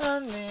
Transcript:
Amazing.